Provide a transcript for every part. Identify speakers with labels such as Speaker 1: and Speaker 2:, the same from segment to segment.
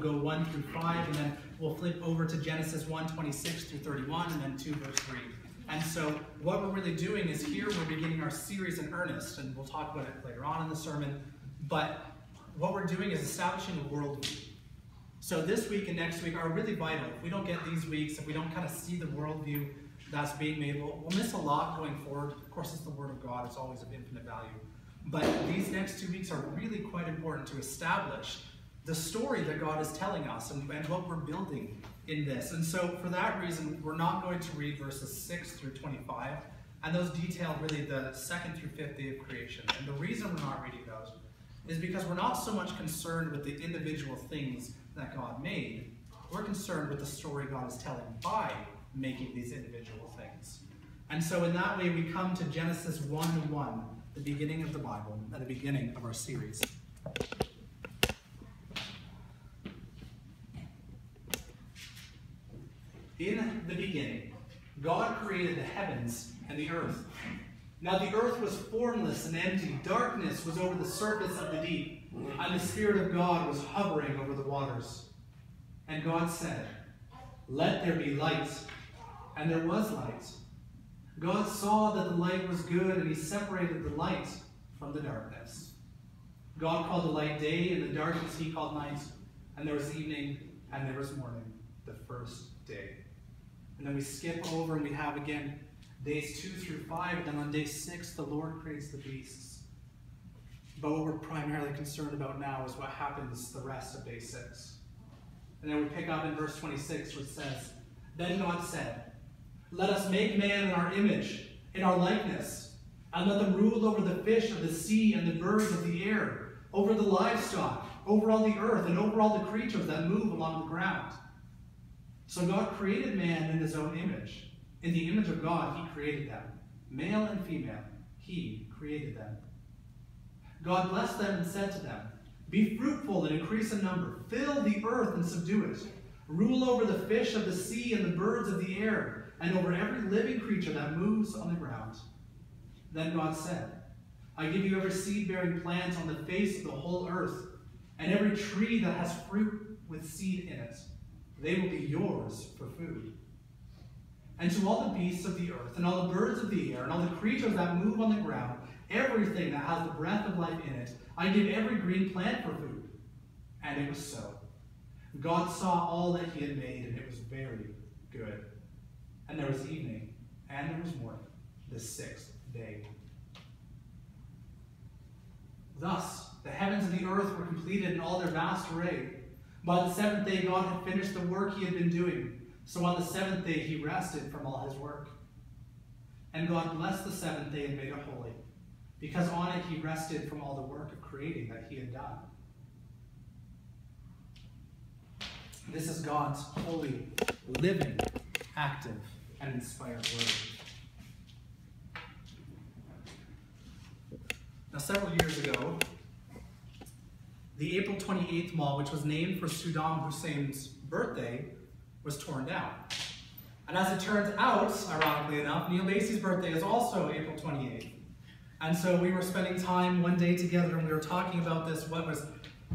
Speaker 1: go 1 through 5, and then we'll flip over to Genesis 1, 26 through 31, and then 2 verse 3. And so what we're really doing is here we're beginning our series in earnest, and we'll talk about it later on in the sermon. But what we're doing is establishing a worldview. So this week and next week are really vital. If we don't get these weeks, if we don't kind of see the worldview that's being made, we'll, we'll miss a lot going forward. Of course, it's the Word of God. It's always of infinite value. But these next two weeks are really quite important to establish the story that God is telling us and, and what we're building in this. And so for that reason, we're not going to read verses 6 through 25. And those detail really the second through fifth day of creation. And the reason we're not reading those is because we're not so much concerned with the individual things that God made. We're concerned with the story God is telling by making these individual things. And so in that way, we come to Genesis 1 1, the beginning of the Bible, at the beginning of our series. In the beginning, God created the heavens and the earth. Now the earth was formless and empty. Darkness was over the surface of the deep, and the Spirit of God was hovering over the waters. And God said, Let there be light. And there was light. God saw that the light was good, and he separated the light from the darkness. God called the light day, and the darkness he called night. And there was evening, and there was morning, the first day. And then we skip over and we have again days two through five. And then on day six, the Lord creates the beasts. But what we're primarily concerned about now is what happens the rest of day six. And then we pick up in verse 26, which says, Then God said, Let us make man in our image, in our likeness, and let them rule over the fish of the sea and the birds of the air, over the livestock, over all the earth, and over all the creatures that move along the ground. So God created man in his own image. In the image of God, he created them. Male and female, he created them. God blessed them and said to them, Be fruitful and increase in number. Fill the earth and subdue it. Rule over the fish of the sea and the birds of the air, and over every living creature that moves on the ground. Then God said, I give you every seed-bearing plant on the face of the whole earth, and every tree that has fruit with seed in it. They will be yours for food. And to all the beasts of the earth, and all the birds of the air, and all the creatures that move on the ground, everything that has the breath of life in it, I give every green plant for food. And it was so. God saw all that he had made, and it was very good. And there was evening, and there was morning, the sixth day. Thus, the heavens and the earth were completed in all their vast array. By the seventh day, God had finished the work he had been doing. So on the seventh day, he rested from all his work. And God blessed the seventh day and made it holy, because on it he rested from all the work of creating that he had done. This is God's holy, living, active, and inspired word. Now, several years ago, the April 28th Mall, which was named for Saddam Hussein's birthday, was torn down. And as it turns out, ironically enough, Neil Macy's birthday is also April 28th. And so we were spending time one day together and we were talking about this, what was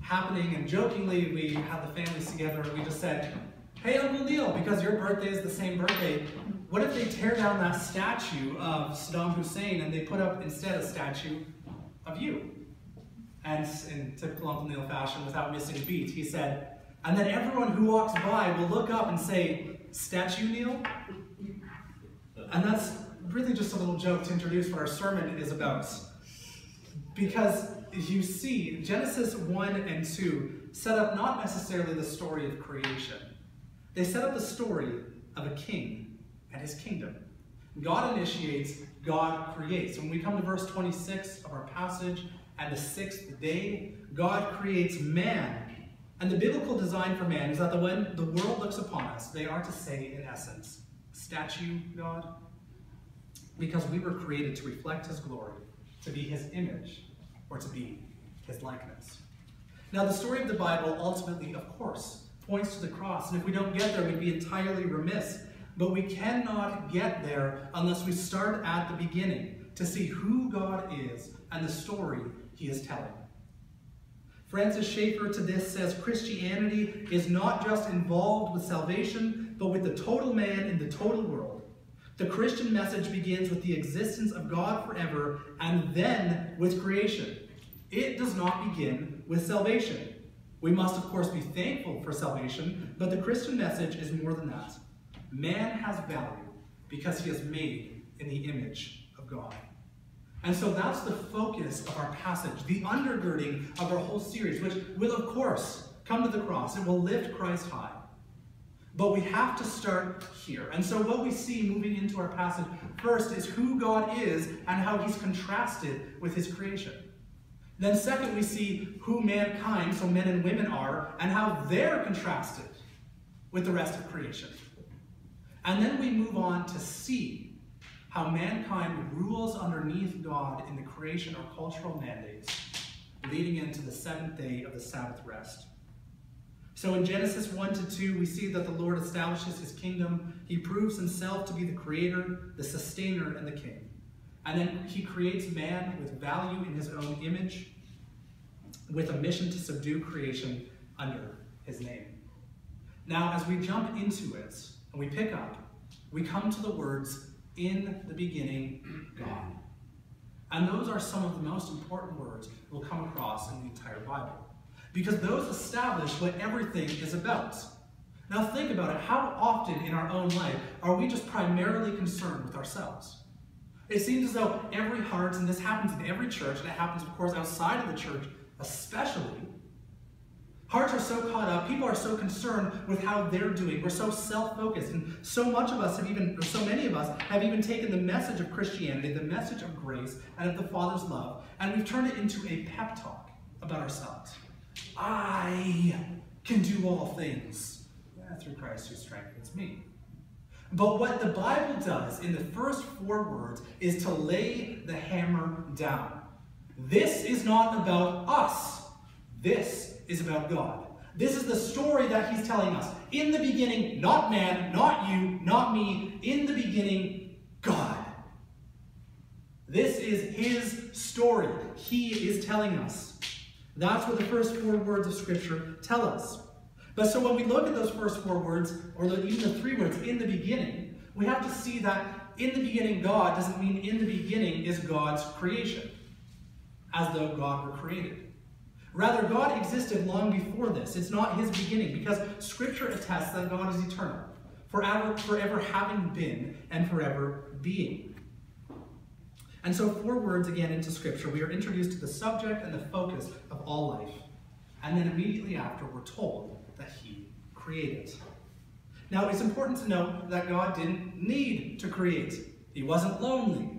Speaker 1: happening, and jokingly we had the families together and we just said, hey Uncle Neil, because your birthday is the same birthday, what if they tear down that statue of Saddam Hussein and they put up instead a statue of you? And in typical Uncle Neil fashion, without missing a beat, he said, and then everyone who walks by will look up and say, Statue Neil? And that's really just a little joke to introduce what our sermon is about. Because you see, Genesis 1 and 2 set up not necessarily the story of creation. They set up the story of a king and his kingdom. God initiates, God creates. When we come to verse 26 of our passage, and the sixth day, God creates man. And the biblical design for man is that when the world looks upon us, they are to say, in essence, statue God, because we were created to reflect his glory, to be his image, or to be his likeness. Now, the story of the Bible ultimately, of course, points to the cross, and if we don't get there, we'd be entirely remiss. But we cannot get there unless we start at the beginning to see who God is and the story he is telling. Francis Schaeffer to this says Christianity is not just involved with salvation, but with the total man in the total world. The Christian message begins with the existence of God forever and then with creation. It does not begin with salvation. We must, of course, be thankful for salvation, but the Christian message is more than that. Man has value because he is made in the image of God. And so that's the focus of our passage, the undergirding of our whole series, which will, of course, come to the cross. It will lift Christ high. But we have to start here. And so what we see moving into our passage first is who God is and how he's contrasted with his creation. Then second, we see who mankind, so men and women are, and how they're contrasted with the rest of creation. And then we move on to see how mankind rules underneath God in the creation or cultural mandates, leading into the seventh day of the Sabbath rest. So in Genesis 1 to 2, we see that the Lord establishes his kingdom. He proves himself to be the creator, the sustainer, and the king. And then he creates man with value in his own image, with a mission to subdue creation under his name. Now, as we jump into it and we pick up, we come to the words in the beginning, God. And those are some of the most important words we'll come across in the entire Bible. Because those establish what everything is about. Now think about it. How often in our own life are we just primarily concerned with ourselves? It seems as though every heart, and this happens in every church, and it happens, of course, outside of the church especially, Hearts are so caught up, people are so concerned with how they're doing. We're so self-focused, and so much of us have even, or so many of us, have even taken the message of Christianity, the message of grace, and of the Father's love, and we've turned it into a pep talk about ourselves. I can do all things yeah, through Christ who strengthens me. But what the Bible does in the first four words is to lay the hammer down. This is not about us. This is about God. This is the story that he's telling us. In the beginning, not man, not you, not me, in the beginning, God. This is his story. He is telling us. That's what the first four words of Scripture tell us. But so when we look at those first four words, or even the three words, in the beginning, we have to see that in the beginning God doesn't mean in the beginning is God's creation, as though God were created. Rather, God existed long before this. It's not his beginning, because Scripture attests that God is eternal, forever, forever having been and forever being. And so, four words again into Scripture, we are introduced to the subject and the focus of all life. And then immediately after, we're told that he created. Now, it's important to note that God didn't need to create. He wasn't lonely.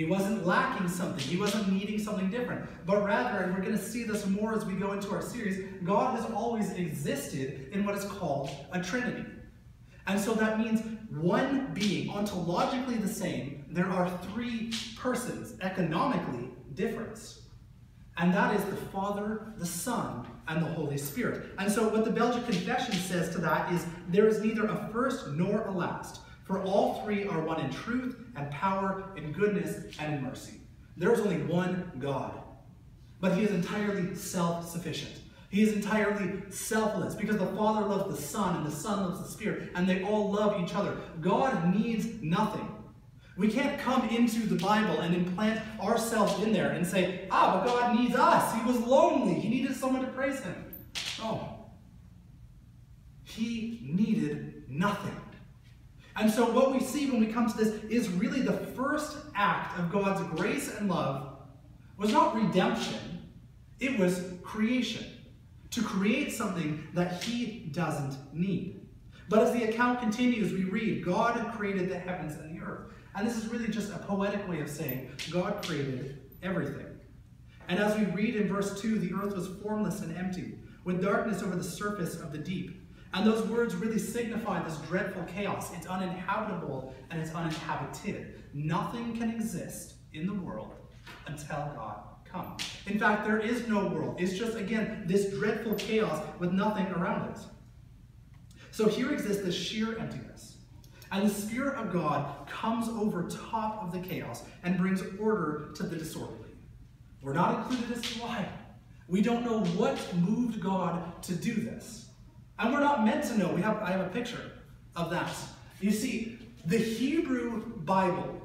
Speaker 1: He wasn't lacking something. He wasn't needing something different. But rather, and we're going to see this more as we go into our series, God has always existed in what is called a Trinity. And so that means one being, ontologically the same, there are three persons, economically different. And that is the Father, the Son, and the Holy Spirit. And so what the Belgic Confession says to that is there is neither a first nor a last. For all three are one in truth and power, and goodness and in mercy. There is only one God, but he is entirely self-sufficient. He is entirely selfless because the Father loves the Son and the Son loves the Spirit, and they all love each other. God needs nothing. We can't come into the Bible and implant ourselves in there and say, ah, but God needs us. He was lonely. He needed someone to praise him. Oh. He needed nothing. And so what we see when we come to this is really the first act of God's grace and love was not redemption, it was creation. To create something that he doesn't need. But as the account continues, we read, God created the heavens and the earth. And this is really just a poetic way of saying God created everything. And as we read in verse 2, the earth was formless and empty, with darkness over the surface of the deep. And those words really signify this dreadful chaos. It's uninhabitable and it's uninhabited. Nothing can exist in the world until God comes. In fact, there is no world. It's just, again, this dreadful chaos with nothing around it. So here exists this sheer emptiness. And the Spirit of God comes over top of the chaos and brings order to the disorderly. We're not included as to why. We don't know what moved God to do this. And we're not meant to know. We have, I have a picture of that. You see, the Hebrew Bible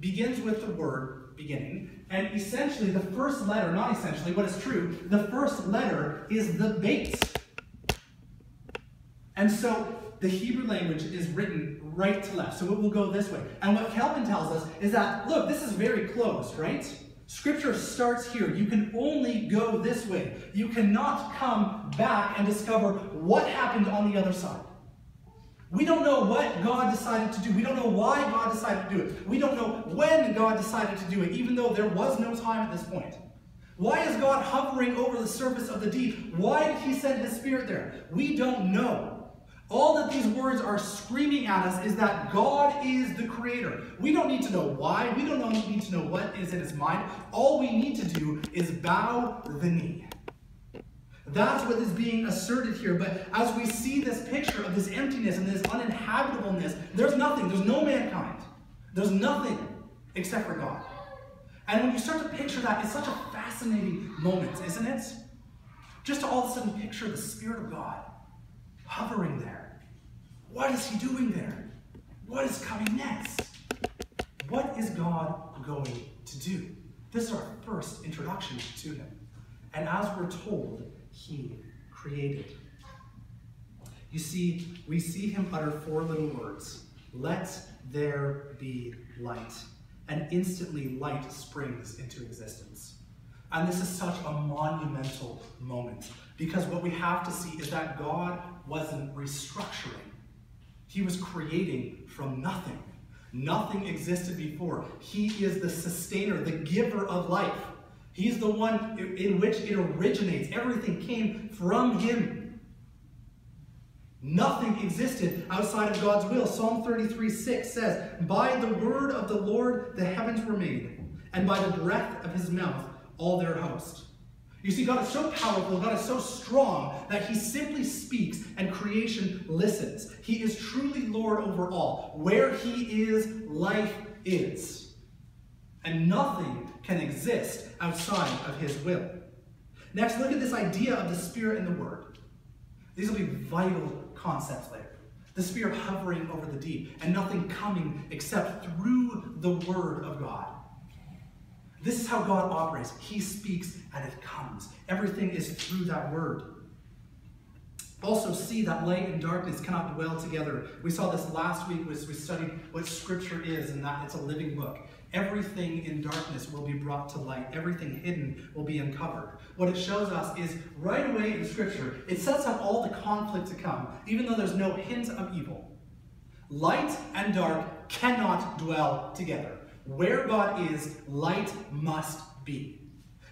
Speaker 1: begins with the word beginning, and essentially the first letter, not essentially, but it's true, the first letter is the base. And so the Hebrew language is written right to left. So it will go this way. And what Calvin tells us is that, look, this is very close, right? Scripture starts here. You can only go this way. You cannot come back and discover what happened on the other side. We don't know what God decided to do. We don't know why God decided to do it. We don't know when God decided to do it, even though there was no time at this point. Why is God hovering over the surface of the deep? Why did he send his spirit there? We don't know. All that these words are screaming at us is that God is the creator. We don't need to know why. We don't need to know what is in his mind. All we need to do is bow the knee. That's what is being asserted here. But as we see this picture of this emptiness and this uninhabitableness, there's nothing. There's no mankind. There's nothing except for God. And when you start to picture that, it's such a fascinating moment, isn't it? Just to all of a sudden picture the Spirit of God hovering there. What is he doing there? What is coming next? What is God going to do? This is our first introduction to him. And as we're told, he created. You see, we see him utter four little words Let there be light. And instantly, light springs into existence. And this is such a monumental moment because what we have to see is that God wasn't restructuring, He was creating from nothing. Nothing existed before. He is the sustainer, the giver of life. He's the one in which it originates. Everything came from Him. Nothing existed outside of God's will. Psalm 33 6 says, By the word of the Lord the heavens were made, and by the breath of his mouth all their host. You see, God is so powerful, God is so strong, that he simply speaks and creation listens. He is truly Lord over all. Where he is, life is. And nothing can exist outside of his will. Next, look at this idea of the Spirit and the Word. These will be vital concepts later. The Spirit hovering over the deep, and nothing coming except through the Word of God. This is how God operates. He speaks and it comes. Everything is through that word. Also, see that light and darkness cannot dwell together. We saw this last week as we studied what Scripture is and that it's a living book. Everything in darkness will be brought to light. Everything hidden will be uncovered. What it shows us is right away in Scripture, it sets up all the conflict to come, even though there's no hint of evil. Light and dark cannot dwell together. Where God is, light must be.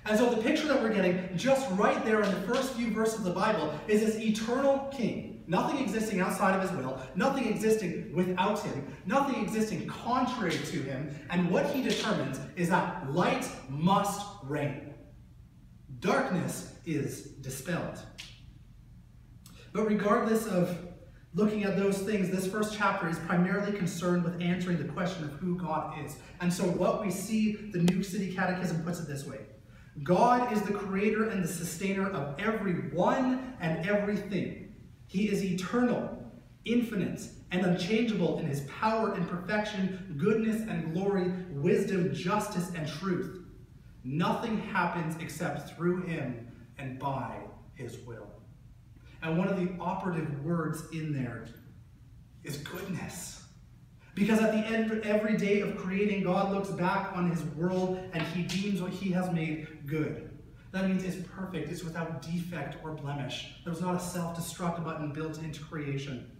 Speaker 1: And so the picture that we're getting just right there in the first few verses of the Bible is this eternal king. Nothing existing outside of his will, nothing existing without him, nothing existing contrary to him. And what he determines is that light must reign. Darkness is dispelled. But regardless of looking at those things, this first chapter is primarily concerned with answering the question of who God is. And so what we see, the New City Catechism puts it this way. God is the creator and the sustainer of everyone and everything. He is eternal, infinite, and unchangeable in his power and perfection, goodness and glory, wisdom, justice, and truth. Nothing happens except through him and by his will. And one of the operative words in there is goodness. Because at the end of every day of creating, God looks back on his world and he deems what he has made good. That means it's perfect, it's without defect or blemish. There was not a self-destruct button built into creation.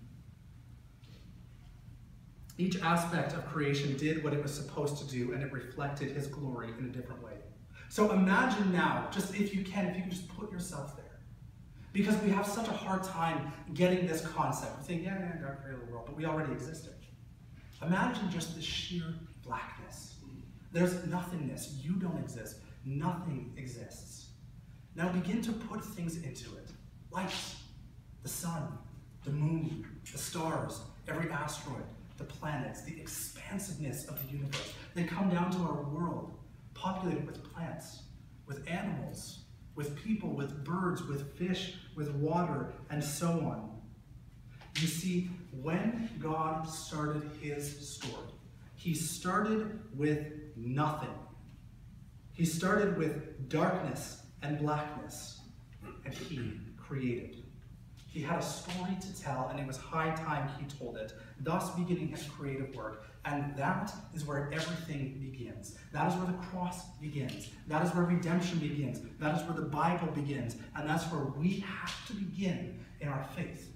Speaker 1: Each aspect of creation did what it was supposed to do and it reflected his glory in a different way. So imagine now, just if you can, if you can just put yourself there. Because we have such a hard time getting this concept. We think, yeah, yeah, God created the world, but we already existed. Imagine just the sheer blackness. There's nothingness. You don't exist. Nothing exists. Now begin to put things into it. Light, the sun, the moon, the stars, every asteroid, the planets, the expansiveness of the universe. Then come down to our world, populated with plants, with animals, with people, with birds, with fish, with water, and so on. You see, when God started his story, he started with nothing. He started with darkness and blackness, and he created. He had a story to tell, and it was high time he told it, thus beginning his creative work. And that is where everything begins. That is where the cross begins. That is where redemption begins. That is where the Bible begins. And that's where we have to begin in our faith.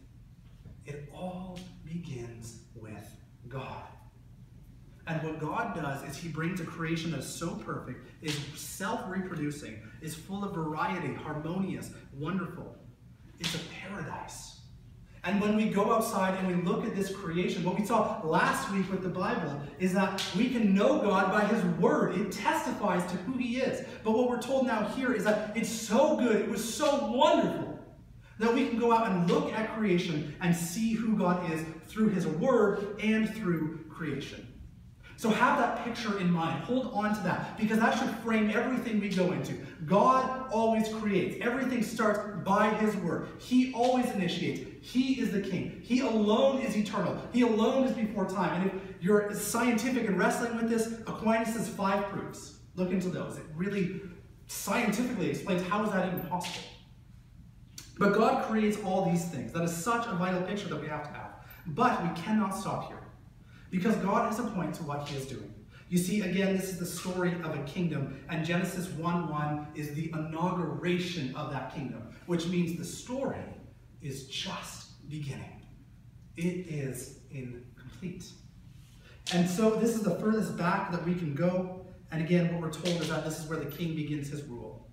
Speaker 1: It all begins with God. And what God does is he brings a creation that is so perfect, is self-reproducing, is full of variety, harmonious, wonderful. It's a paradise. And when we go outside and we look at this creation, what we saw last week with the Bible is that we can know God by his word. It testifies to who he is. But what we're told now here is that it's so good, it was so wonderful, that we can go out and look at creation and see who God is through his word and through creation. So have that picture in mind. Hold on to that because that should frame everything we go into. God always creates. Everything starts by his word. He always initiates. He is the king. He alone is eternal. He alone is before time. And if you're scientific and wrestling with this, Aquinas has five proofs. Look into those. It really scientifically explains how is that even possible. But God creates all these things. That is such a vital picture that we have to have. But we cannot stop here. Because God has a point to what he is doing. You see, again, this is the story of a kingdom, and Genesis 1-1 is the inauguration of that kingdom, which means the story is just beginning. It is incomplete. And so this is the furthest back that we can go, and again, what we're told is that this is where the king begins his rule.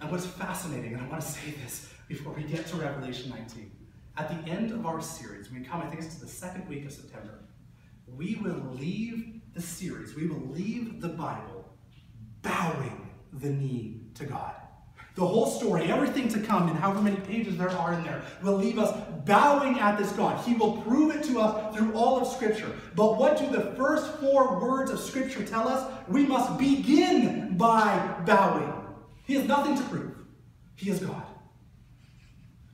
Speaker 1: And what's fascinating, and I want to say this before we get to Revelation 19, at the end of our series, we come, I think it's to the second week of September, we will leave the series, we will leave the Bible bowing the knee to God. The whole story, everything to come, and however many pages there are in there, will leave us bowing at this God. He will prove it to us through all of Scripture. But what do the first four words of Scripture tell us? We must begin by bowing. He has nothing to prove. He is God.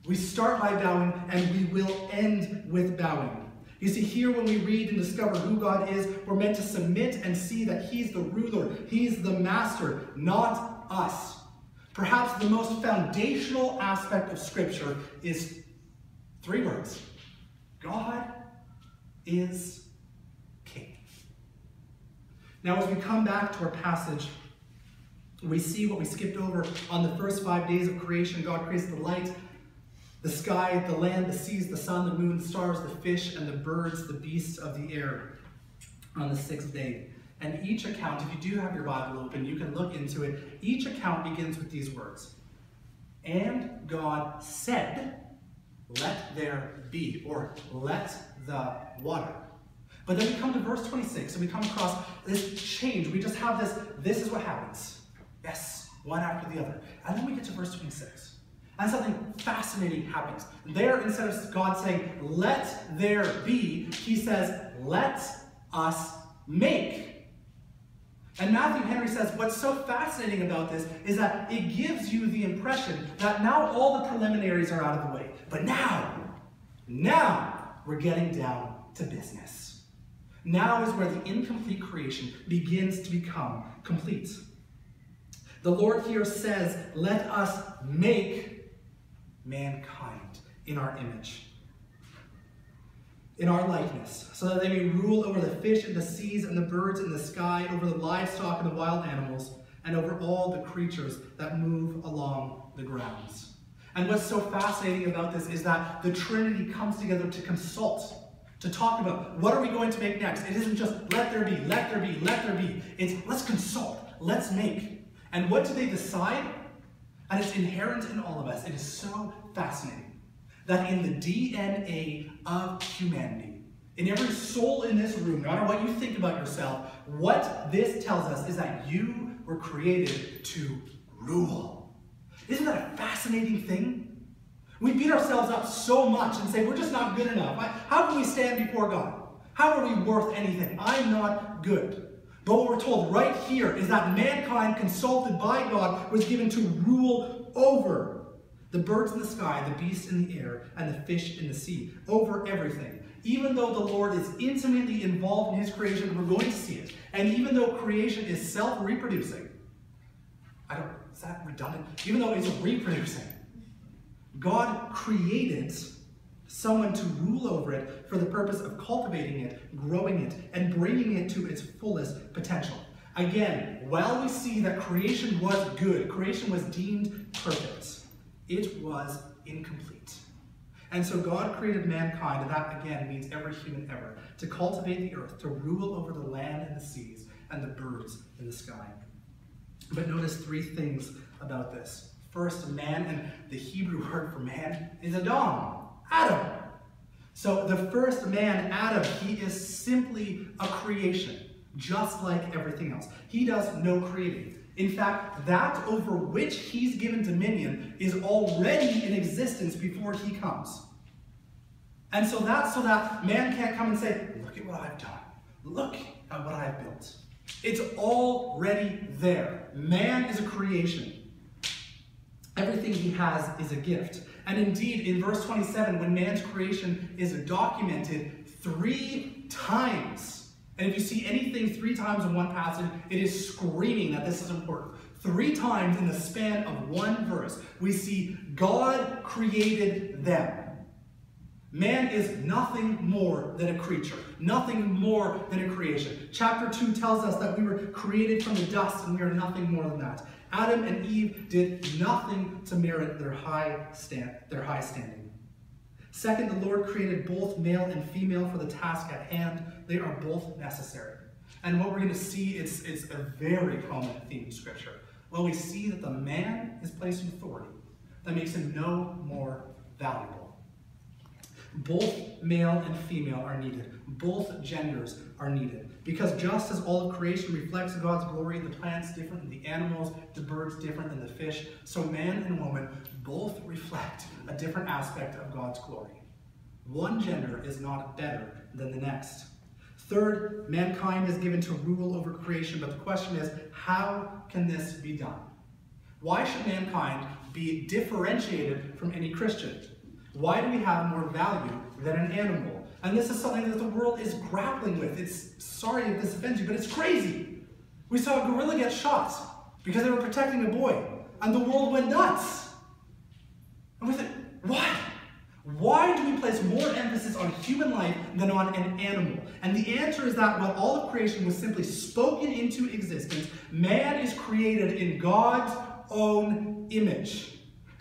Speaker 1: We start by bowing, and we will end with bowing. You see, here when we read and discover who God is, we're meant to submit and see that He's the ruler, He's the master, not us. Perhaps the most foundational aspect of Scripture is three words God is King. Now, as we come back to our passage, we see what we skipped over on the first five days of creation. God creates the light, the sky, the land, the seas, the sun, the moon, the stars, the fish, and the birds, the beasts of the air on the sixth day. And each account, if you do have your Bible open, you can look into it. Each account begins with these words. And God said, let there be, or let the water. But then we come to verse 26, and we come across this change. We just have this, this is what happens. Yes, one after the other. And then we get to verse 26. And something fascinating happens. There, instead of God saying, let there be, he says, let us make. And Matthew Henry says, what's so fascinating about this is that it gives you the impression that now all the preliminaries are out of the way. But now, now, we're getting down to business. Now is where the incomplete creation begins to become complete. The Lord here says, let us make mankind in our image, in our likeness, so that they may rule over the fish in the seas and the birds in the sky, over the livestock and the wild animals, and over all the creatures that move along the grounds. And what's so fascinating about this is that the Trinity comes together to consult, to talk about what are we going to make next. It isn't just let there be, let there be, let there be. It's let's consult, let's make. And what do they decide? And it's inherent in all of us. It is so fascinating that in the DNA of humanity, in every soul in this room, no matter what you think about yourself, what this tells us is that you were created to rule. Isn't that a fascinating thing? We beat ourselves up so much and say we're just not good enough. How can we stand before God? How are we worth anything? I'm not good. But what we're told right here is that mankind, consulted by God, was given to rule over the birds in the sky, the beasts in the air, and the fish in the sea, over everything. Even though the Lord is intimately involved in his creation, we're going to see it, and even though creation is self-reproducing, I don't, is that redundant? Even though it's reproducing, God created someone to rule over it for the purpose of cultivating it, growing it, and bringing it to its fullest potential. Again, while we see that creation was good, creation was deemed perfect, it was incomplete. And so God created mankind, and that again means every human ever, to cultivate the earth, to rule over the land and the seas, and the birds in the sky. But notice three things about this. First, man, and the Hebrew word for man is Adam, Adam. So the first man, Adam, he is simply a creation, just like everything else. He does no creating. In fact, that over which he's given dominion is already in existence before he comes. And so that's so that man can't come and say, look at what I've done. Look at what I've built. It's already there. Man is a creation. Everything he has is a gift. And indeed, in verse 27, when man's creation is documented three times, and if you see anything three times in one passage, it is screaming that this is important. Three times in the span of one verse, we see God created them. Man is nothing more than a creature, nothing more than a creation. Chapter 2 tells us that we were created from the dust and we are nothing more than that. Adam and Eve did nothing to merit their high, stand, their high standing. Second, the Lord created both male and female for the task at hand. They are both necessary. And what we're going to see is, is a very common theme in Scripture. Well, we see that the man is placed in authority that makes him no more valuable. Both male and female are needed. Both genders are needed. Because just as all of creation reflects God's glory, the plants different than the animals, the birds different than the fish, so man and woman both reflect a different aspect of God's glory. One gender is not better than the next. Third, mankind is given to rule over creation, but the question is, how can this be done? Why should mankind be differentiated from any Christian? Why do we have more value than an animal? And this is something that the world is grappling with. It's sorry if this offends you, but it's crazy. We saw a gorilla get shot because they were protecting a boy, and the world went nuts. And we said, why? Why do we place more emphasis on human life than on an animal? And the answer is that while all of creation was simply spoken into existence, man is created in God's own image.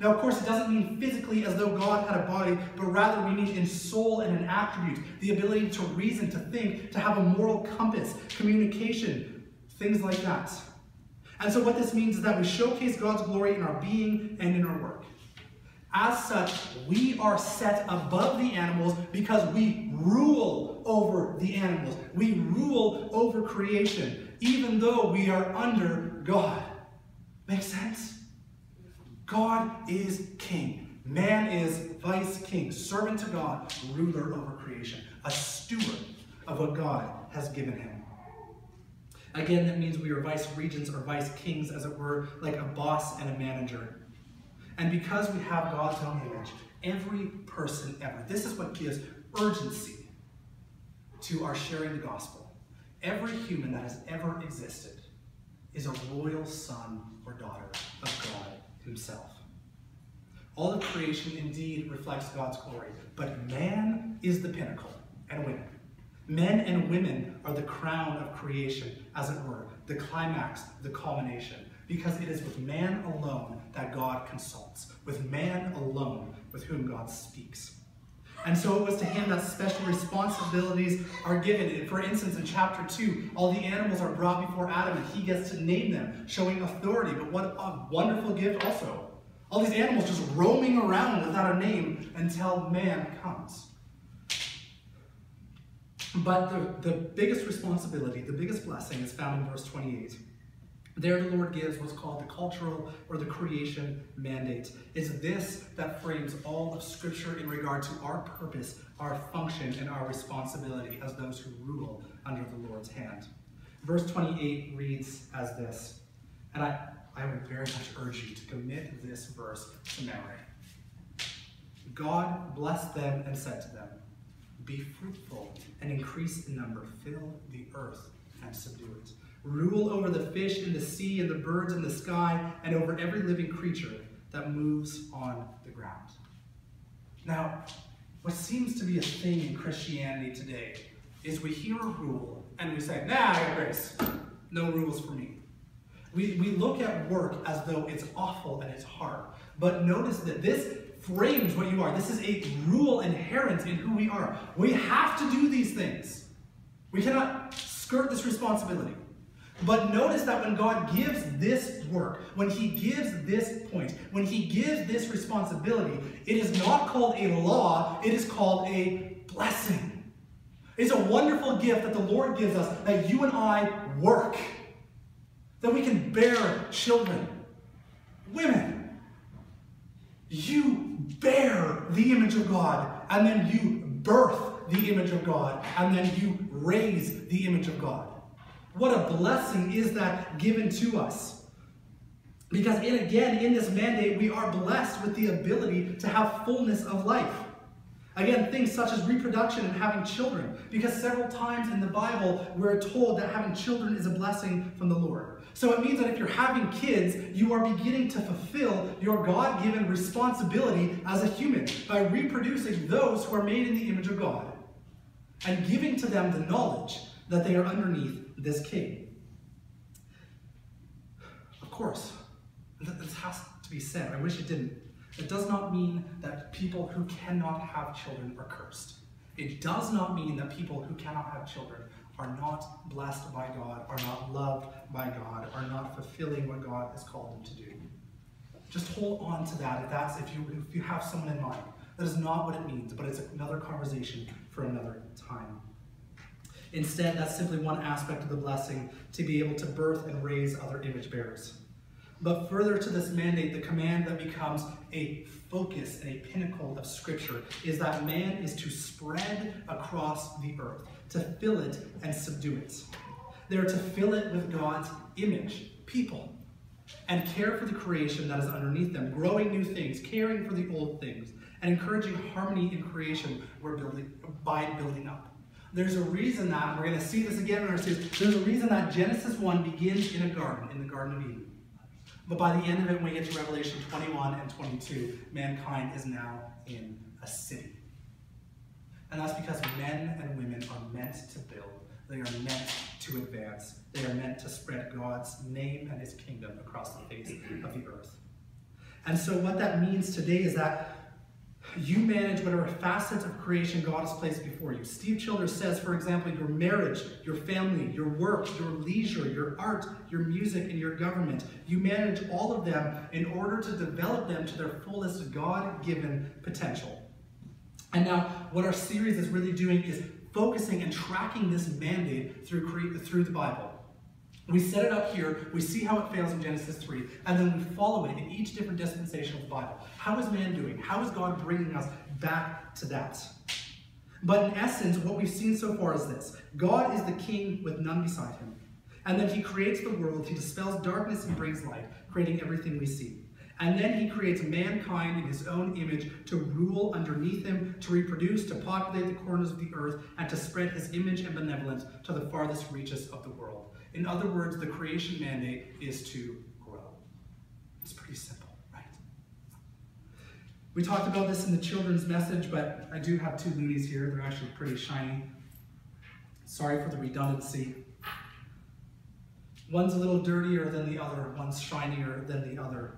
Speaker 1: Now, of course, it doesn't mean physically as though God had a body, but rather we mean in soul and an attribute, the ability to reason, to think, to have a moral compass, communication, things like that. And so what this means is that we showcase God's glory in our being and in our work. As such, we are set above the animals because we rule over the animals. We rule over creation, even though we are under God. Make sense? God is king. Man is vice king, servant to God, ruler over creation, a steward of what God has given him. Again, that means we are vice regents or vice kings, as it were, like a boss and a manager. And because we have God's own image, every person ever, this is what gives urgency to our sharing the gospel. Every human that has ever existed is a royal son or daughter of God himself. All of creation indeed reflects God's glory, but man is the pinnacle, and women. Men and women are the crown of creation, as it were, the climax, the culmination, because it is with man alone that God consults, with man alone with whom God speaks. And so it was to him that special responsibilities are given. For instance, in chapter 2, all the animals are brought before Adam and he gets to name them, showing authority. But what a wonderful gift also. All these animals just roaming around without a name until man comes. But the, the biggest responsibility, the biggest blessing is found in verse 28. There the Lord gives what's called the cultural or the creation mandate. It's this that frames all of Scripture in regard to our purpose, our function, and our responsibility as those who rule under the Lord's hand. Verse 28 reads as this, and I, I would very much urge you to commit this verse to memory. God blessed them and said to them, Be fruitful and increase in number, fill the earth and subdue it. Rule over the fish in the sea and the birds in the sky, and over every living creature that moves on the ground. Now, what seems to be a thing in Christianity today is we hear a rule and we say, nah, I got grace. No rules for me. We, we look at work as though it's awful and it's hard. But notice that this frames what you are. This is a rule inherent in who we are. We have to do these things. We cannot skirt this responsibility. But notice that when God gives this work, when He gives this point, when He gives this responsibility, it is not called a law, it is called a blessing. It's a wonderful gift that the Lord gives us that you and I work, that we can bear children, women. You bear the image of God, and then you birth the image of God, and then you raise the image of God. What a blessing is that given to us. Because in again, in this mandate, we are blessed with the ability to have fullness of life. Again, things such as reproduction and having children, because several times in the Bible we're told that having children is a blessing from the Lord. So it means that if you're having kids, you are beginning to fulfill your God given responsibility as a human by reproducing those who are made in the image of God and giving to them the knowledge that they are underneath this king. Of course, this has to be said. I wish it didn't. It does not mean that people who cannot have children are cursed. It does not mean that people who cannot have children are not blessed by God, are not loved by God, are not fulfilling what God has called them to do. Just hold on to that if that's if you if you have someone in mind. That is not what it means, but it's another conversation for another time. Instead, that's simply one aspect of the blessing to be able to birth and raise other image bearers. But further to this mandate, the command that becomes a focus and a pinnacle of Scripture is that man is to spread across the earth, to fill it and subdue it. They're to fill it with God's image, people, and care for the creation that is underneath them, growing new things, caring for the old things, and encouraging harmony in creation by building up. There's a reason that, we're going to see this again in our series, there's a reason that Genesis 1 begins in a garden, in the Garden of Eden. But by the end of it, when we get to Revelation 21 and 22, mankind is now in a city. And that's because men and women are meant to build. They are meant to advance. They are meant to spread God's name and his kingdom across the face of the earth. And so what that means today is that you manage whatever facets of creation God has placed before you. Steve Childers says, for example, your marriage, your family, your work, your leisure, your art, your music, and your government. You manage all of them in order to develop them to their fullest God given potential. And now, what our series is really doing is focusing and tracking this mandate through, through the Bible. We set it up here, we see how it fails in Genesis 3, and then we follow it in each different dispensation of the Bible. How is man doing? How is God bringing us back to that? But in essence, what we've seen so far is this God is the king with none beside him. And then he creates the world, he dispels darkness and brings light, creating everything we see. And then he creates mankind in his own image to rule underneath him, to reproduce, to populate the corners of the earth, and to spread his image and benevolence to the farthest reaches of the world. In other words, the creation mandate is to grow. It's pretty simple, right? We talked about this in the children's message, but I do have two loonies here. They're actually pretty shiny. Sorry for the redundancy. One's a little dirtier than the other, one's shinier than the other.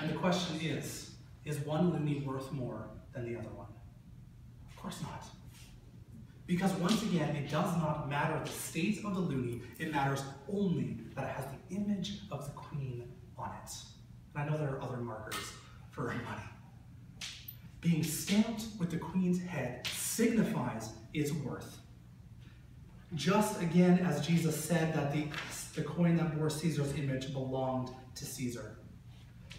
Speaker 1: And the question is, is one loonie worth more than the other one? Of course not. Because once again, it does not matter the state of the loonie, it matters only that it has the image of the queen on it. And I know there are other markers for money. Being stamped with the queen's head signifies its worth. Just again as Jesus said that the, the coin that bore Caesar's image belonged to Caesar.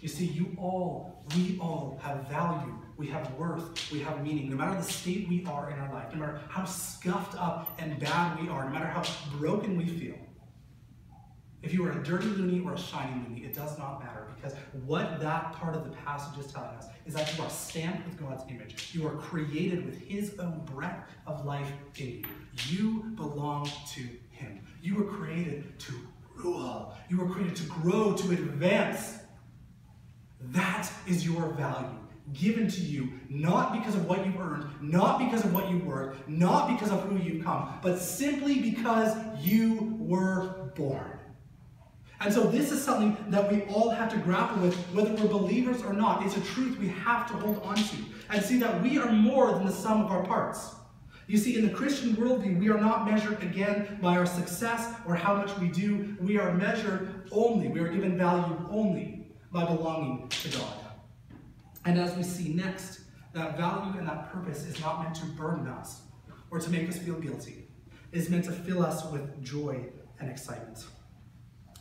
Speaker 1: You see, you all, we all have value. We have worth. We have meaning. No matter the state we are in our life, no matter how scuffed up and bad we are, no matter how broken we feel, if you are a dirty loonie or a shiny loonie, it does not matter because what that part of the passage is telling us is that you are stamped with God's image. You are created with His own breath of life in you. You belong to Him. You were created to rule. You were created to grow, to advance. That is your value given to you, not because of what you earned, not because of what you worked, not because of who you come, but simply because you were born. And so this is something that we all have to grapple with, whether we're believers or not. It's a truth we have to hold on to and see that we are more than the sum of our parts. You see, in the Christian worldview, we are not measured again by our success or how much we do. We are measured only, we are given value only by belonging to God. And as we see next, that value and that purpose is not meant to burden us or to make us feel guilty. It is meant to fill us with joy and excitement.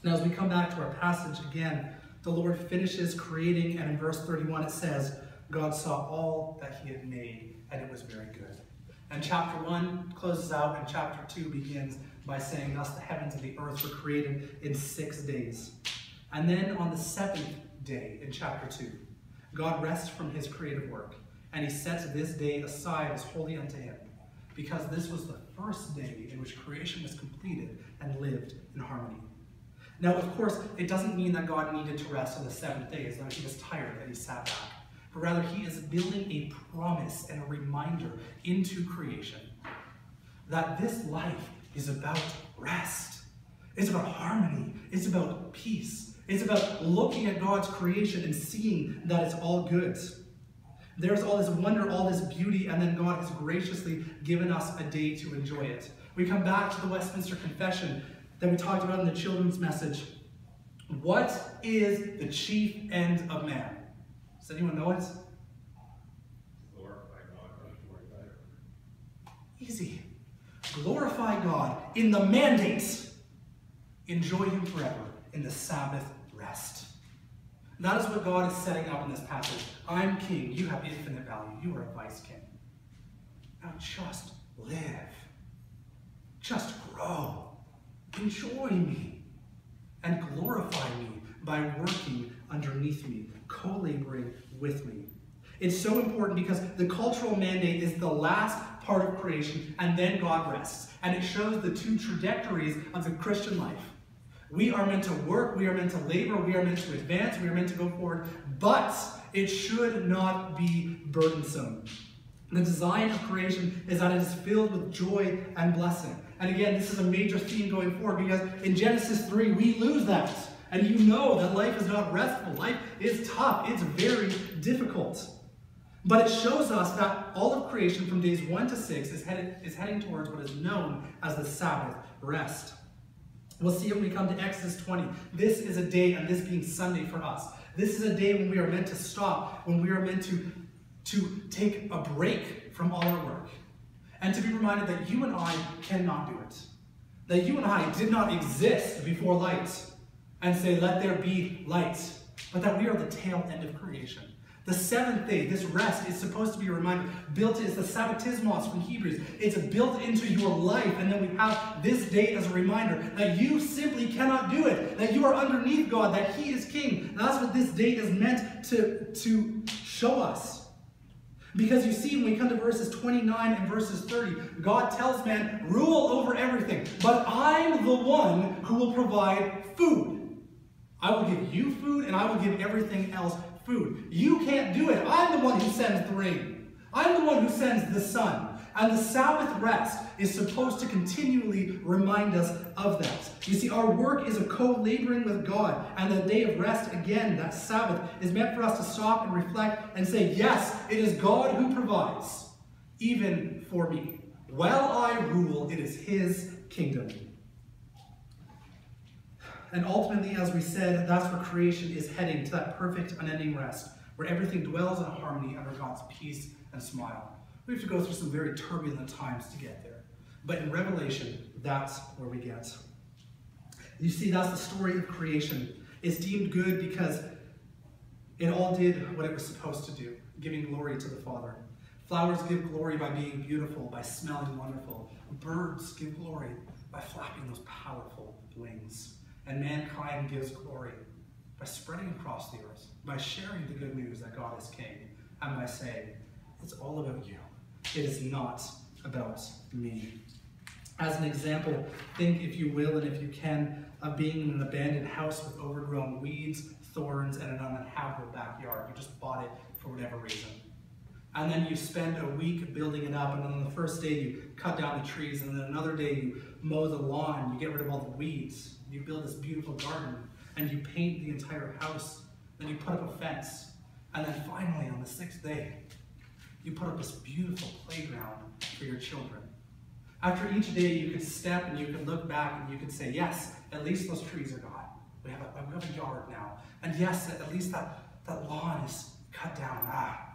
Speaker 1: Now, as we come back to our passage again, the Lord finishes creating, and in verse 31 it says, God saw all that he had made, and it was very good. And chapter 1 closes out, and chapter 2 begins by saying, Thus the heavens and the earth were created in six days. And then on the seventh day, in chapter 2, God rests from his creative work, and he sets this day aside as holy unto him, because this was the first day in which creation was completed and lived in harmony. Now, of course, it doesn't mean that God needed to rest on the seventh day as though he was tired and he sat back. But rather, he is building a promise and a reminder into creation that this life is about rest. It's about harmony. It's about peace. It's about looking at God's creation and seeing that it's all good. There's all this wonder, all this beauty, and then God has graciously given us a day to enjoy it. We come back to the Westminster Confession that we talked about in the children's message. What is the chief end of man? Does anyone know it?
Speaker 2: Glorify God.
Speaker 1: Easy. Glorify God in the mandates. Enjoy Him forever in the Sabbath rest. That is what God is setting up in this passage. I'm king. You have infinite value. You are a vice king. Now just live. Just grow. Enjoy me and glorify me by working underneath me, co laboring with me. It's so important because the cultural mandate is the last part of creation, and then God rests. And it shows the two trajectories of the Christian life. We are meant to work, we are meant to labor, we are meant to advance, we are meant to go forward, but it should not be burdensome. The design of creation is that it is filled with joy and blessing. And again, this is a major theme going forward because in Genesis 3, we lose that. And you know that life is not restful. Life is tough. It's very difficult. But it shows us that all of creation from days 1 to 6 is, headed, is heading towards what is known as the Sabbath rest. We'll see when we come to Exodus 20. This is a day, and this being Sunday for us. This is a day when we are meant to stop, when we are meant to, to take a break from all our work and to be reminded that you and I cannot do it. That you and I did not exist before light and say, let there be light, but that we are the tail end of creation. The seventh day, this rest, is supposed to be a reminder. Built is the sabbatismos from Hebrews. It's built into your life. And then we have this day as a reminder that you simply cannot do it. That you are underneath God, that He is King. That's what this day is meant to, to show us. Because you see, when we come to verses 29 and verses 30, God tells man, rule over everything. But I'm the one who will provide food. I will give you food, and I will give everything else food. You can't do it. I'm the one who sends the rain. I'm the one who sends the sun. And the Sabbath rest is supposed to continually remind us of that. You see, our work is a co-laboring with God. And the day of rest, again, that Sabbath, is meant for us to stop and reflect and say, yes, it is God who provides, even for me. While I rule, it is his kingdom. And ultimately, as we said, that's where creation is heading, to that perfect, unending rest, where everything dwells in harmony under God's peace and smile. We have to go through some very turbulent times to get there. But in Revelation, that's where we get. You see, that's the story of creation. It's deemed good because It all did what it was supposed to do, giving glory to the Father. Flowers give glory by being beautiful, by smelling wonderful. Birds give glory by flapping those powerful wings. And mankind gives glory by spreading across the earth, by sharing the good news that God is King, and by saying, it's all about you. It is not about me. As an example, think, if you will and if you can, of being in an abandoned house with overgrown weeds, thorns, and an uninhabitable backyard. You just bought it for whatever reason. And then you spend a week building it up, and then on the first day you cut down the trees, and then another day you mow the lawn, you get rid of all the weeds, you build this beautiful garden, and you paint the entire house, then you put up a fence, and then finally on the sixth day, you put up this beautiful playground for your children. After each day, you could step and you could look back and you could say, yes, at least those trees are gone. We have a, we have a yard now. And yes, at least that, that lawn is cut down. Ah,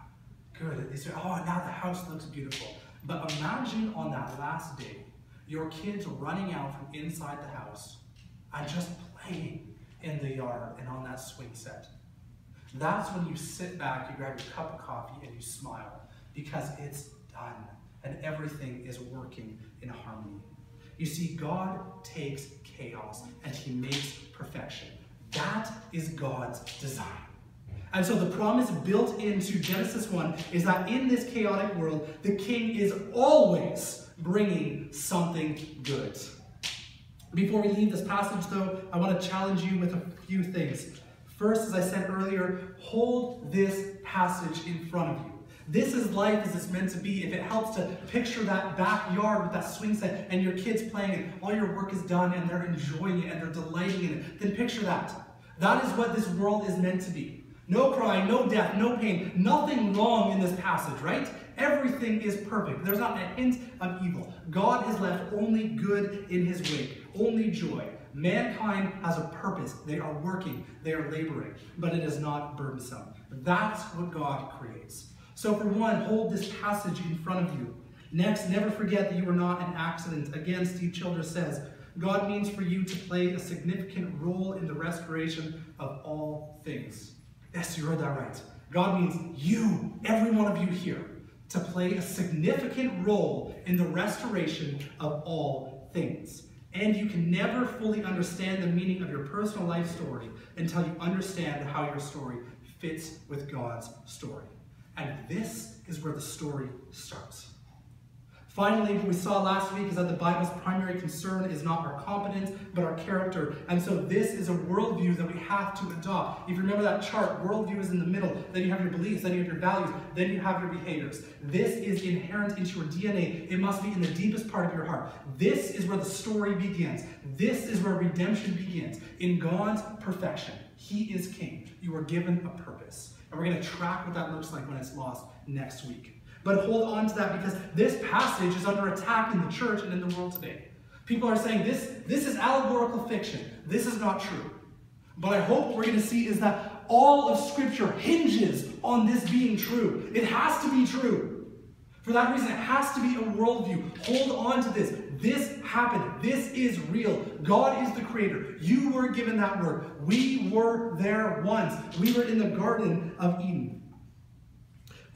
Speaker 1: good. They least, oh, now the house looks beautiful. But imagine on that last day, your kids running out from inside the house and just playing in the yard and on that swing set. That's when you sit back, you grab your cup of coffee, and you smile because it's done and everything is working in harmony. You see, God takes chaos and he makes perfection. That is God's design. And so the promise built into Genesis 1 is that in this chaotic world, the king is always bringing something good. Before we leave this passage, though, I want to challenge you with a few things. First, as I said earlier, hold this passage in front of you. This is life as it's meant to be. If it helps to picture that backyard with that swing set and your kids playing it, all your work is done and they're enjoying it and they're delighting in it, then picture that. That is what this world is meant to be. No crying, no death, no pain, nothing wrong in this passage, right? Everything is perfect. There's not a hint of evil. God has left only good in his wake, only joy. Mankind has a purpose. They are working, they are laboring, but it is not burdensome. That's what God creates. So for one, hold this passage in front of you. Next, never forget that you are not an accident. Again, Steve Childers says, God means for you to play a significant role in the restoration of all things. Yes, you heard that right. God means you, every one of you here, to play a significant role in the restoration of all things. And you can never fully understand the meaning of your personal life story until you understand how your story fits with God's story. And this is where the story starts. Finally, what we saw last week is that the Bible's primary concern is not our competence, but our character. And so this is a worldview that we have to adopt. If you remember that chart, worldview is in the middle. Then you have your beliefs, then you have your values, then you have your behaviors. This is inherent into your DNA. It must be in the deepest part of your heart. This is where the story begins. This is where redemption begins. In God's perfection, He is King. You are given a purpose. And we're going to track what that looks like when it's lost next week. But hold on to that because this passage is under attack in the church and in the world today. People are saying this, this is allegorical fiction. This is not true. But I hope we're going to see is that all of Scripture hinges on this being true. It has to be true. For that reason, it has to be a worldview. Hold on to this. This happened. This is real. God is the creator. You were given that word. We were there once. We were in the Garden of Eden.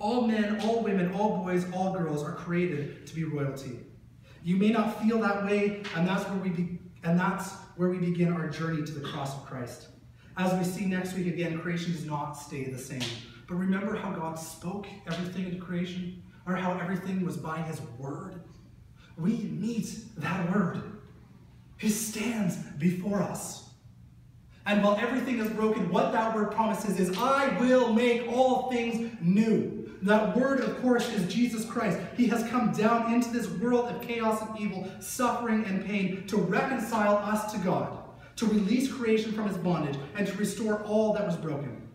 Speaker 1: All men, all women, all boys, all girls are created to be royalty. You may not feel that way, and that's where we be, and that's where we begin our journey to the cross of Christ. As we see next week again, creation does not stay the same. But remember how God spoke everything into creation? or how everything was by his word. We meet that word. He stands before us. And while everything is broken, what that word promises is, I will make all things new. That word, of course, is Jesus Christ. He has come down into this world of chaos and evil, suffering and pain to reconcile us to God, to release creation from its bondage, and to restore all that was broken.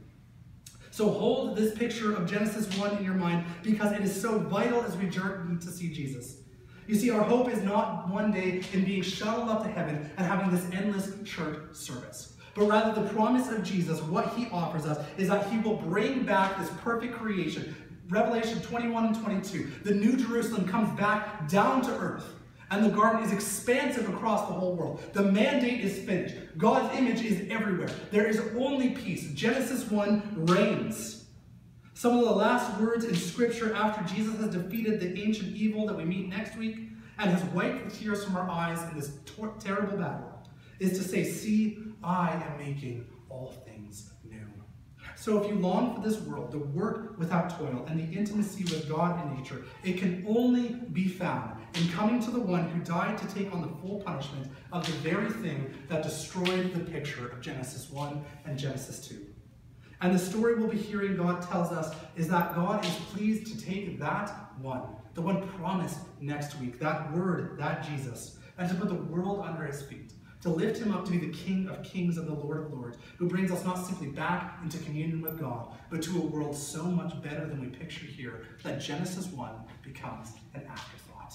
Speaker 1: So hold this picture of Genesis 1 in your mind because it is so vital as we journey to see Jesus. You see, our hope is not one day in being shuttled up to heaven and having this endless church service. But rather, the promise of Jesus, what he offers us, is that he will bring back this perfect creation. Revelation 21 and 22. The new Jerusalem comes back down to earth. And the garden is expansive across the whole world. The mandate is finished. God's image is everywhere. There is only peace. Genesis 1 reigns. Some of the last words in Scripture after Jesus has defeated the ancient evil that we meet next week and has wiped the tears from our eyes in this terrible battle is to say, See, I am making all things. So if you long for this world, the work without toil, and the intimacy with God and nature, it can only be found in coming to the one who died to take on the full punishment of the very thing that destroyed the picture of Genesis 1 and Genesis 2. And the story we'll be hearing God tells us is that God is pleased to take that one, the one promised next week, that word, that Jesus, and to put the world under his feet to lift him up to be the King of kings and the Lord of lords, who brings us not simply back into communion with God, but to a world so much better than we picture here that Genesis 1 becomes an afterthought.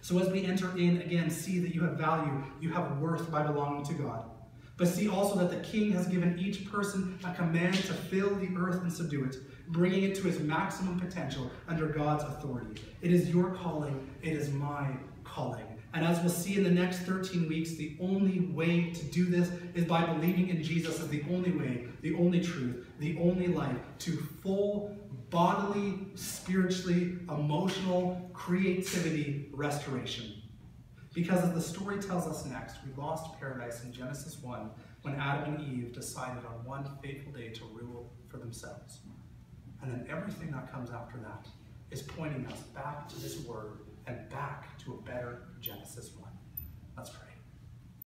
Speaker 1: So as we enter in, again, see that you have value, you have worth by belonging to God. But see also that the king has given each person a command to fill the earth and subdue it, bringing it to its maximum potential under God's authority. It is your calling, it is my calling. And as we'll see in the next 13 weeks, the only way to do this is by believing in Jesus as the only way, the only truth, the only life to full bodily, spiritually, emotional creativity restoration. Because as the story tells us next, we lost paradise in Genesis 1 when Adam and Eve decided on one fateful day to rule for themselves. And then everything that comes after that is pointing us back to this word and back to a better Genesis 1. Let's pray.